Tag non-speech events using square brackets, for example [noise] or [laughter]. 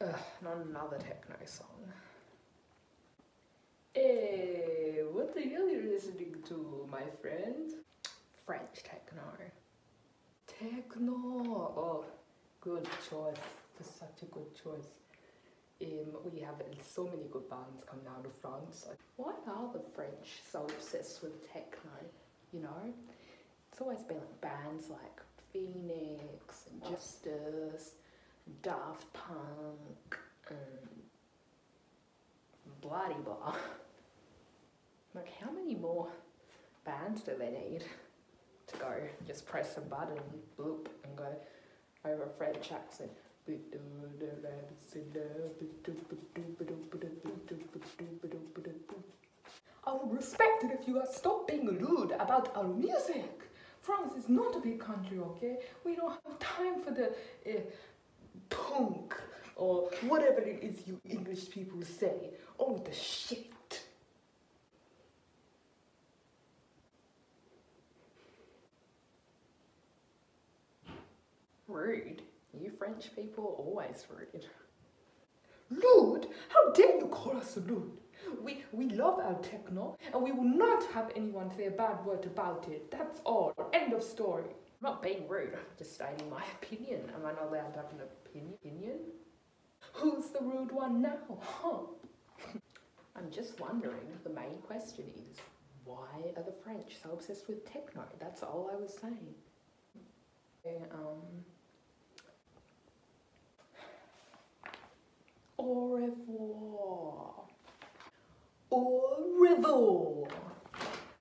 Ugh, not another techno song. Hey, what the hell are you listening to, my friend? French techno. Techno! Oh, good choice. That's such a good choice. Um, we have so many good bands coming out of France. Why are the French so obsessed with techno? You know, it's always been like bands like Phoenix and Justice, Daft Punk, and bloody blah. [laughs] Like, how many more bands do they need to go? Just press a button, bloop, and go over French accent. I would respect it if you guys stop being rude about our music. France is not a big country, okay? We don't have time for the uh, punk or whatever it is you English people say. Oh, the shit. Rude. You French people are always rude. Rude? How dare you call us rude? We, we love our techno and we will not have anyone say a bad word about it. That's all. End of story. I'm not being rude, I'm just stating my [laughs] opinion. Am I not allowed to have an opinion? Who's the rude one now, huh? [laughs] I'm just wondering, the main question is, why are the French so obsessed with techno? That's all I was saying. Um, Au revoir. Au revoir.